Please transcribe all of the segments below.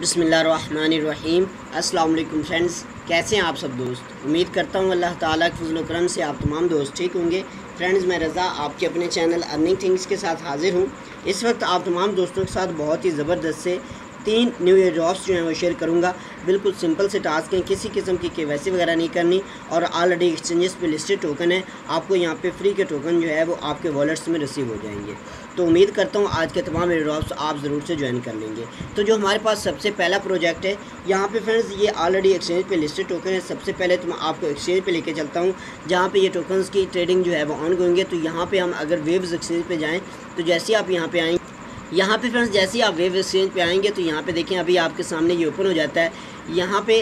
बसमीम अल्लाम फ्रेंड्स, कैसे हैं आप सब दोस्त? उम्मीद करता हूँ अल्लाह ताला के फजल करम से आप तमाम दोस्त ठीक होंगे। फ्रेंड्स, मैं रज़ा आपके अपने चैनल अर्निंग थिंग्स के साथ हाज़िर हूँ। इस वक्त आप तमाम दोस्तों के साथ बहुत ही ज़बरदस्त से तीन न्यू ईयर जॉब्स जो हैं वो शेयर करूँगा। बिल्कुल सिंपल से टास्क हैं, किसी किस्म की के वगैरह नहीं करनी और ऑलरेडी एक्सचेंजेस पे लिस्टेड टोकन है। आपको यहाँ पे फ्री के टोकन जो है वो आपके वॉलेट्स में रिसीव हो जाएँगे। तो उम्मीद करता हूँ आज के तमाम ड्रॉप्स आप ज़रूर से ज्वाइन कर लेंगे। तो जो हमारे पास सबसे पहला प्रोजेक्ट है, यहाँ पे फ्रेंड्स ये ऑलरेडी एक्सचेंज पे लिस्टेड टोकन है। सबसे पहले तो मैं आपको एक्सचेंज पे लेके चलता हूँ, जहाँ पे ये टोकन्स की ट्रेडिंग जो है वो ऑन गोइंग है। तो यहाँ पे हम अगर वेव्स एक्सचेंज पे जाएँ तो जैसे आप यहाँ पे आएँ यहाँ पे फ्रेंड्स जैसे ही आप वेव एक्सचेंज पे आएँगे तो यहाँ पे देखें, अभी आपके सामने ये ओपन हो जाता है। यहाँ पे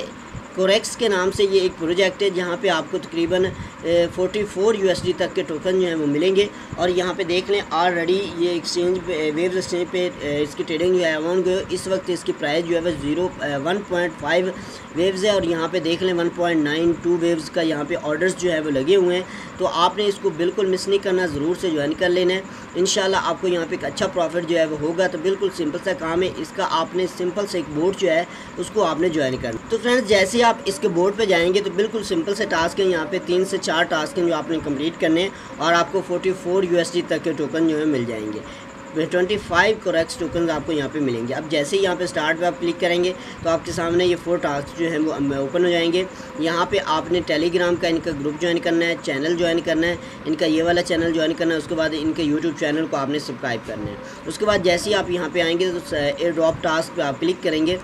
कोरेक्स के नाम से ये एक प्रोजेक्ट है, जहाँ पे आपको तकरीबन फोर्टी फोर यू तक के टोकन जो हैं वो मिलेंगे। और यहाँ पे देख लें ऑलरेडी ये एक्सचेंज पे वेव्स एक्सचेंज पे इसकी ट्रेडिंग जो है अमाउंट गए इस वक्त इसकी प्राइस जो है, वो zero one point five Waves है। और यहाँ पे देख लें one point nine two Waves का यहाँ पे ऑर्डर्स जो है, वो लगे हुए हैं। तो आपने इसको बिल्कुल मिस नहीं करना, ज़रूर से ज्वाइन कर लेना है। इन आपको यहाँ पर एक अच्छा प्रॉफिट जो है, वो होगा। तो बिल्कुल सिंपल सा काम है। इसका आपने सिंपल से एक बोर्ड जो है, उसको आपने ज्वाइन करना तो फ्रेंड्स जैसे आप इसके बोर्ड पर जाएँगे तो बिल्कुल सिंपल से टास्क है। यहाँ पे तीन से चार टास्क हैं जो आपने कंप्लीट करने हैं और आपको 44 फोर तक के टोकन जो है मिल जाएँगे। ट्वेंटी फाइव करेक्ट टोकन आपको यहाँ पे मिलेंगे। अब जैसे ही यहाँ पे स्टार्ट पे आप क्लिक करेंगे तो आपके सामने ये फोर टास्क जो है वो ओपन हो जाएँगे। यहाँ पे आपने टेलीग्राम का इनका ग्रुप ज्वाइन करना है चैनल ज्वाइन करना है। इनका ये वाला चैनल ज्वाइन करना है, उसके बाद इनके यूट्यूब चैनल को आपने सब्सक्राइब करना है। उसके बाद जैसे ही आप यहाँ पर आएँगे तो एयर ड्रॉप टास्क पर आप क्लिक करेंगे।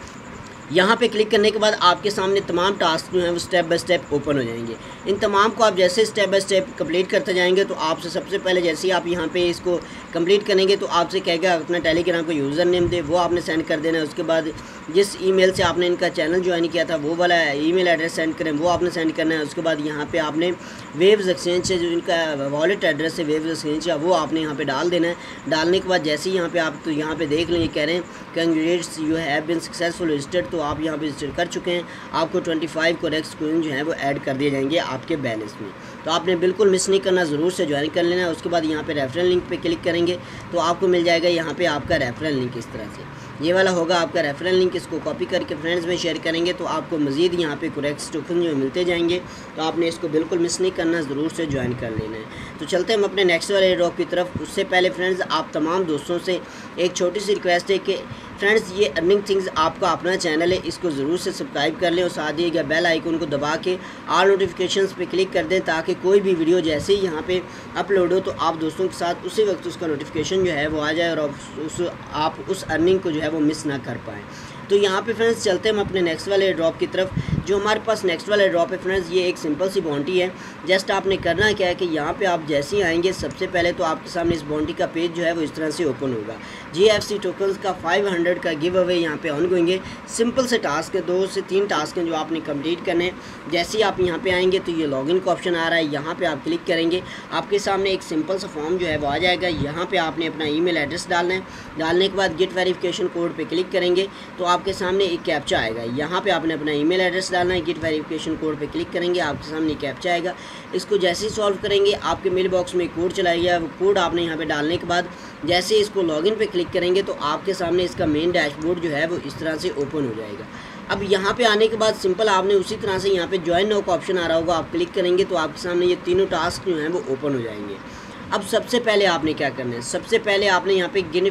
यहाँ पे क्लिक करने के बाद आपके सामने तमाम टास्क जो हैं वो स्टेप बाय स्टेप ओपन हो जाएँगे। इन तमाम को आप जैसे स्टेप बाय स्टेप कंप्लीट करते जाएँगे तो आपसे सबसे पहले जैसे ही आप यहाँ पे इसको कंप्लीट करेंगे तो आपसे कहेगा अपना टेलीग्राम का यूज़र नेम दे, वो आपने सेंड कर देना है। उसके बाद जिस ईमेल से आपने इनका चैनल ज्वाइन किया था, वो वाला ईमेल एड्रेस सेंड करें, वो आपने सेंड करना है। उसके बाद यहाँ पे आपने वेव्स एक्सचेंज से जो इनका वॉलेट एड्रेस है, वेव्स एक्सचेंज का वो आपने यहाँ पे डाल देना है। डालने के बाद जैसे ही यहाँ पे आप तो यहाँ पे देख लेंगे, कह रहे हैं congrats you have been successful registered तो आप यहाँ पर रजिस्टर कर चुके हैं। आपको ट्वेंटी फाइव कोरेक्स कोइन जो है वो ऐड कर दिए जाएँगे आपके बैलेंस में। तो आपने बिल्कुल मिस नहीं करना, ज़रूर से ज्वाइन कर लेना है। उसके बाद यहाँ पर रेफरल लिंक पर क्लिक करेंगे तो आपको मिल जाएगा यहाँ पर आपका रेफरल लिंक इस तरह से। ये वाला होगा आपका रेफरल लिंक इसको कॉपी करके फ्रेंड्स में शेयर करेंगे तो आपको मज़ीद यहाँ पे कुरेक्स टोकन जो मिलते जाएँगे। तो आपने इसको बिल्कुल मिस नहीं करना, ज़रूर से ज्वाइन कर लेना है। तो चलते हम अपने नेक्स्ट वाले ड्रॉप की तरफ़। उससे पहले फ्रेंड्स आप तमाम दोस्तों से एक छोटी सी रिक्वेस्ट है कि फ्रेंड्स ये अर्निंग थिंग्स आपका अपना चैनल है, इसको ज़रूर से सब्सक्राइब कर लें और साथ ही बेल आइकन को दबा के आल नोटिफिकेशंस पे क्लिक कर दें ताकि कोई भी वीडियो जैसे ही यहाँ पे अपलोड हो तो आप दोस्तों के साथ उसी वक्त उसका नोटिफिकेशन जो है वो आ जाए और उस, आप उस अर्निंग को जो है वो मिस ना कर पाएँ। तो यहाँ पे फ्रेंड्स चलते हम अपने नेक्स्ट वाले ड्रॉप की तरफ़। जो हमारे पास नेक्स्ट वाला ड्रॉप है फ्रेंड्स ये एक सिंपल सी बाउंटी है। जस्ट आपने करना क्या है कि यहाँ पे आप जैसे ही आएँगे, सबसे पहले तो आपके सामने इस बाउंटी का पेज जो है वो इस तरह से ओपन होगा। जी एफ़ सी टोकन्स का 500 का गिव अवे यहाँ पे ऑन गोइंगे सिंपल से टास्क है, दो से तीन टास्क हैं जो आपने कंप्लीट करने जैसे ही आप यहाँ पे आएँगे तो ये लॉगिन का ऑप्शन आ रहा है। यहाँ पे आप क्लिक करेंगे, आपके सामने एक सिंपल सा फॉर्म जो है वो आ जाएगा। यहाँ पे आपने अपना ईमेल एड्रेस डालना है। डालने के बाद गेट वेरिफिकेशन कोड पे क्लिक करेंगे तो आपके सामने एक कैप्चा आएगा। यहाँ पे आपने अपना ईमेल एड्रेस डालना है गेट वेरिफिकेशन कोड पे क्लिक करेंगे, आपके सामने कैप्चा आएगा। इसको जैसे ही सॉल्व करेंगे, आपके मेल बॉक्स में कोड चलाएगा वो कोड आपने यहाँ पे डालने के बाद जैसे इसको लॉगिन पे क्लिक करेंगे तो आपके सामने इसका मेन डैशबोर्ड जो है, वो इस तरह से ओपन हो जाएगा। अब यहाँ पे आने के बाद सिंपल आपने उसी तरह से यहाँ पे ज्वाइन नाउ का ऑप्शन आ रहा होगा। आप क्लिक करेंगे तो आपके सामने ये तीनों टास्क जो हैं, वो ओपन हो जाएँगे। अब सबसे पहले आपने क्या करना है? सबसे पहले आपने यहाँ पे गेन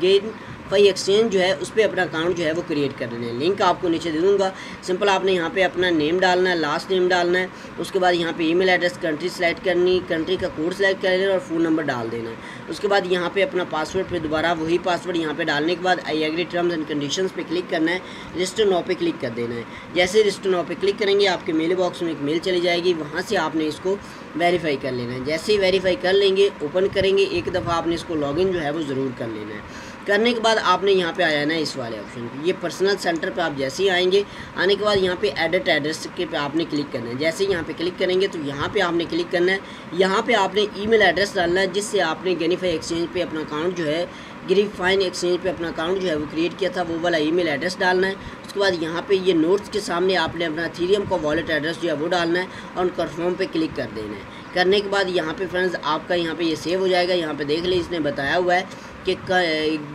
गेन फाई एक्सचेंज जो है, उस पर अपना अकाउंट जो है, वो क्रिएट कर लेना है। लिंक आपको नीचे दे दूँगा। सिंपल आपने यहाँ पे अपना नेम डालना है लास्ट नेम डालना है। उसके बाद यहाँ पे ईमेल एड्रेस कंट्री सेलेक्ट करनी कंट्री का कोड सेलेक्ट कर लेना और फ़ोन नंबर डाल देना है। उसके बाद यहाँ पर अपना पासवर्ड पे दोबारा वही पासवर्ड यहाँ पर डालने के बाद I agree terms and condition पर क्लिक करना है। रजिस्टर नो पे क्लिक कर देना है। जैसे रजिस्टर नो पे क्लिक करेंगे, आपके मेल बॉक्स में एक मेल चली जाएगी। वहाँ से आपने इसको वेरीफाई कर लेना है। जैसे ही वेरीफाई कर लेंगे ओपन करेंगे, एक दफ़ा आपने इसको लॉगिन जो है, वो ज़रूर कर लेना है। करने के बाद आपने यहाँ पे आया ना इस वाले ऑप्शन पे। ये पर्सनल सेंटर पे आप जैसे ही आएँगे, आने के बाद यहाँ पे एडिट एड्रेस के पे आपने क्लिक करना है। जैसे ही यहाँ पे क्लिक करेंगे तो यहाँ पे आपने क्लिक करना है। यहाँ पे आपने ईमेल एड्रेस डालना है, जिससे आपने गेनीफाई एक्सचेंज पे अपना अकाउंट जो है फाइन एक्सचेंज पे अपना अकाउंट जो है, वो क्रिएट किया था। वो वाला ईमेल एड्रेस डालना है। उसके बाद यहाँ पे ये नोट्स के सामने आपने अपना थीरियम का वॉलेट एड्रेस जो है, वो डालना है और कन्फर्म पे क्लिक कर देना है। करने के बाद यहाँ पे फ्रेंड्स आपका यहाँ पे ये सेव हो जाएगा। यहाँ पे देख ले, इसने बताया हुआ है। कि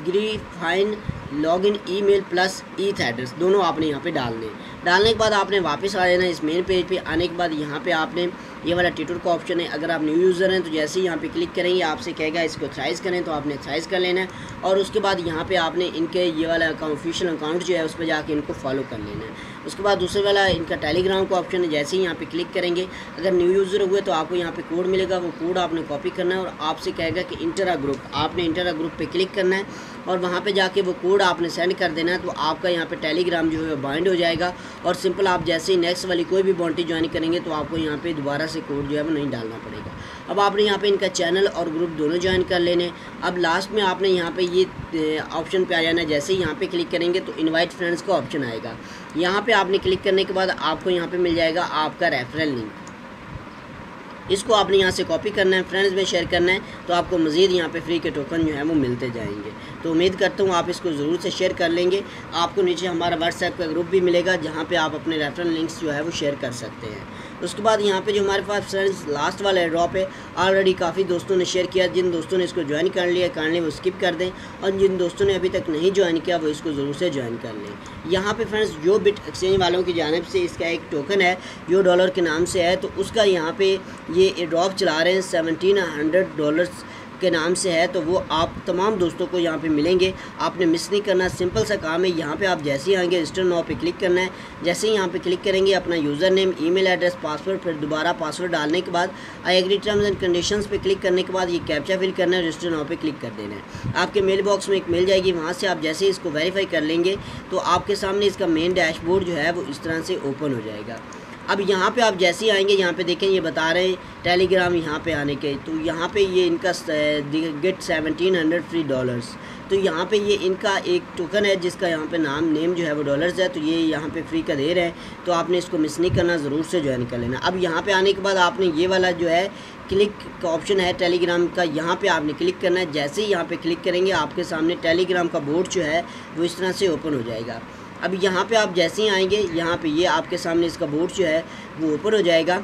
ग्री fine login email plus ETH address दोनों आपने यहाँ पे डालने। डालने के बाद आपने वापस आ जाना इस मेन पेज पे। आने के बाद यहाँ पे आपने ये वाला ट्विटर का ऑप्शन है। अगर आप न्यू यूज़र हैं तो जैसे ही यहाँ पे क्लिक करेंगे, आपसे कहेगा इसको थ्राइज करें तो आपने थ्राइज कर लेना है। और उसके बाद यहाँ पे आपने इनके ये वाला ऑफिशियल अकाउंट जो है, उस पर जाके इनको फॉलो कर लेना है। उसके बाद दूसरे वाला इनका टेलीग्राम का ऑप्शन है, जैसे ही यहाँ पे क्लिक करेंगे, अगर न्यू यूज़र हुए तो आपको यहाँ पे कोड मिलेगा, वो कोड आपने कॉपी करना है और आपसे कहेगा कि इंटरा ग्रुप आपने इंटरा ग्रुप पे क्लिक करना है और वहाँ पे जाके वो कोड आपने सेंड कर देना है तो आपका यहाँ पे टेलीग्राम जो है बाइंड हो जाएगा और सिंपल आप जैसे ही नेक्स्ट वाली कोई भी बॉन्टी ज्वाइन करेंगे तो आपको यहाँ पे दोबारा से कोड जो है वो नहीं डालना पड़ेगा। अब आपने यहाँ पे इनका चैनल और ग्रुप दोनों ज्वाइन कर लेने अब लास्ट में आपने यहाँ पे ये ऑप्शन पे आ जाना जैसे ही यहाँ पे क्लिक करेंगे तो इनवाइट फ्रेंड्स का ऑप्शन आएगा। यहाँ पे आपने क्लिक करने के बाद आपको यहाँ पे मिल जाएगा आपका रेफरल लिंक इसको आपने यहाँ से कॉपी करना है फ्रेंड्स में शेयर करना है तो आपको मज़ीद यहाँ पे फ्री के टोकन जो है वो मिलते जाएँगे। तो उम्मीद करता हूँ आप इसको ज़रूर से शेयर कर लेंगे। आपको नीचे हमारा व्हाट्सएप का ग्रुप भी मिलेगा, जहाँ पर आप अपने रेफरल लिंक्स जो है वो शेयर कर सकते हैं। उसके बाद यहाँ पे जो हमारे पास फ्रेंड्स लास्ट वाला ड्रॉप है ऑलरेडी काफ़ी दोस्तों ने शेयर किया। जिन दोस्तों ने इसको ज्वाइन कर लिया कर लें वो स्किप कर दें। और जिन दोस्तों ने अभी तक नहीं ज्वाइन किया, वो इसको ज़रूर से ज्वाइन कर लें। यहाँ पर फ्रेंड्स जो बिट एक्सचेंज वालों की जानब से इसका एक टोकन है, जो डॉलर के नाम से है तो उसका यहाँ पर ये ड्रॉप चला रहे हैं सेवनटीन हंड्रेड के नाम से है तो वो आप तमाम दोस्तों को यहाँ पे मिलेंगे। आपने मिस नहीं करना सिंपल सा काम है, यहाँ पे आप जैसे ही आएँगे रजिस्टर नाव पे क्लिक करना है। जैसे ही यहाँ पे क्लिक करेंगे, अपना username email address password फिर दोबारा पासवर्ड डालने के बाद I agree terms and condition पर क्लिक करने के बाद ये कैप्चा फिल करना है रजिस्टर नाव पर क्लिक कर देना है। आपके मेल बॉक्स में एक मिल जाएगी, वहाँ से आप जैसे ही इसको वेरीफाई कर लेंगे तो आपके सामने इसका मेन डैशबोर्ड जो है, वो इस तरह से ओपन हो जाएगा। अब यहाँ पे आप जैसे ही आएँगे यहाँ पे देखें ये बता रहे हैं टेलीग्राम यहाँ पे आने के तो यहाँ पे ये इनका get seventeen hundred free dollars तो यहाँ पे ये इनका एक टोकन है जिसका यहाँ पे नाम नेम जो है वो डॉलर्स है तो ये यहाँ पे फ्री का दे रहे हैं तो आपने इसको मिस नहीं करना ज़रूर से ज्वाइन कर लेना अब यहाँ पे आने के बाद आपने ये वाला जो है क्लिक का ऑप्शन है टेलीग्राम का यहाँ पे आपने क्लिक करना है जैसे ही यहाँ पे क्लिक करेंगे आपके सामने टेलीग्राम का बोर्ड जो है वो इस तरह से ओपन हो जाएगा अब यहाँ पे आप जैसे ही आएँगे, यहाँ पे ये आपके सामने इसका बोर्ड जो है, वो ओपन हो जाएगा।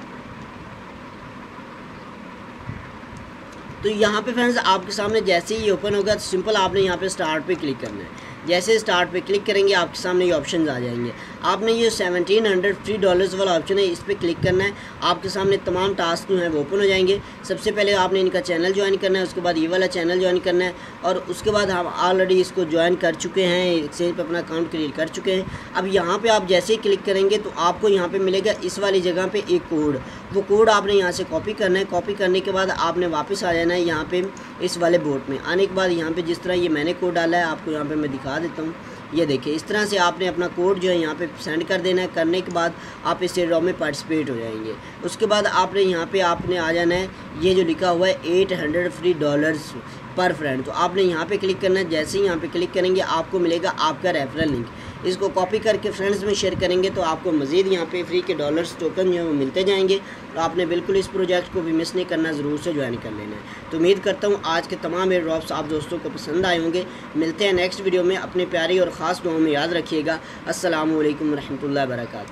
तो यहाँ पे फ्रेंड्स आपके सामने जैसे ही ओपन होगा तो सिंपल आपने यहाँ पे स्टार्ट पे क्लिक करना है। जैसे स्टार्ट पे क्लिक करेंगे, आपके सामने ये ऑप्शन आ जाएँगे। आपने ये सेवनटीन हंड्रेड फ्री डॉलर्स वाला ऑप्शन है, इस पर क्लिक करना है। आपके सामने तमाम टास्क जो हैं वो ओपन हो जाएँगे। सबसे पहले आपने इनका चैनल ज्वाइन करना है, उसके बाद ये वाला चैनल ज्वाइन करना है। और उसके बाद हम ऑलरेडी इसको ज्वाइन कर चुके हैं एक्सचेंज पर अपना अकाउंट क्रिएट कर चुके हैं। अब यहाँ पर आप जैसे ही क्लिक करेंगे तो आपको यहाँ पर मिलेगा इस वाली जगह पर एक कोड वो कोड आपने यहाँ से कॉपी करना है। कॉपी करने के बाद आपने वापस आ जाना है यहाँ पे इस वाले बोर्ड में। आने के बाद यहाँ पे जिस तरह ये मैंने कोड डाला है, आपको यहाँ पे मैं दिखा देता हूँ। ये देखिए, इस तरह से आपने अपना कोड जो है यहाँ पे सेंड कर देना है। करने के बाद आप इस ड्रॉ में पार्टिसिपेट हो जाएँगे। उसके बाद आपने यहाँ पे आपने आ जाना है। ये जो लिखा हुआ है, एट हंड्रेड फ्री डॉलर्स पर फ्रेंड। तो आपने यहाँ पे क्लिक करना है। जैसे ही यहाँ पे क्लिक करेंगे, आपको मिलेगा आपका रेफरल लिंक। इसको कॉपी करके फ्रेंड्स में शेयर करेंगे तो आपको मज़ीद यहाँ पे फ्री के डॉलर्स टोकन जो है वो मिलते जाएँगे। तो आपने बिल्कुल इस प्रोजेक्ट को भी मिस नहीं करना, ज़रूर से ज्वाइन कर लेना है। तो उम्मीद करता हूँ आज के तमाम एयर ड्रॉप्स आप दोस्तों को पसंद आए होंगे। मिलते हैं नेक्स्ट वीडियो में। अपने प्यारी और ख़ास दुआ में याद रखिएगा। असल वरहमल वर्का